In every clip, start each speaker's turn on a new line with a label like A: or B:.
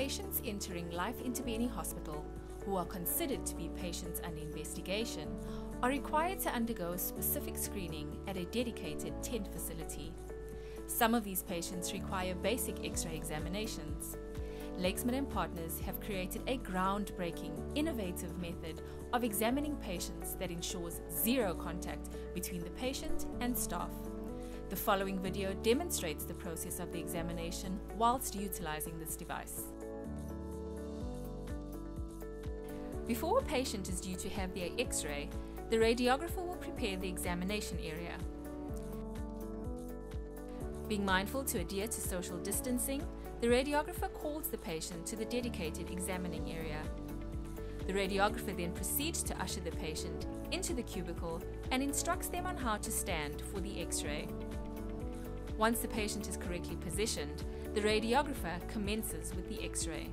A: Patients entering Life Entabeni Hospital, who are considered to be patients under investigation, are required to undergo specific screening at a dedicated tent facility. Some of these patients require basic X-ray examinations. Lake, Smit and Partners have created a groundbreaking, innovative method of examining patients that ensures zero contact between the patient and staff. The following video demonstrates the process of the examination whilst utilizing this device. Before a patient is due to have their x-ray, the radiographer will prepare the examination area. Being mindful to adhere to social distancing, the radiographer calls the patient to the dedicated examining area. The radiographer then proceeds to usher the patient into the cubicle and instructs them on how to stand for the x-ray. Once the patient is correctly positioned, the radiographer commences with the x-ray.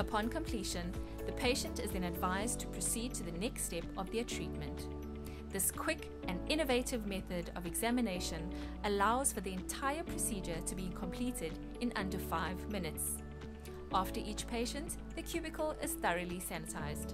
A: Upon completion, the patient is then advised to proceed to the next step of their treatment. This quick and innovative method of examination allows for the entire procedure to be completed in under five minutes. After each patient, the cubicle is thoroughly sanitized.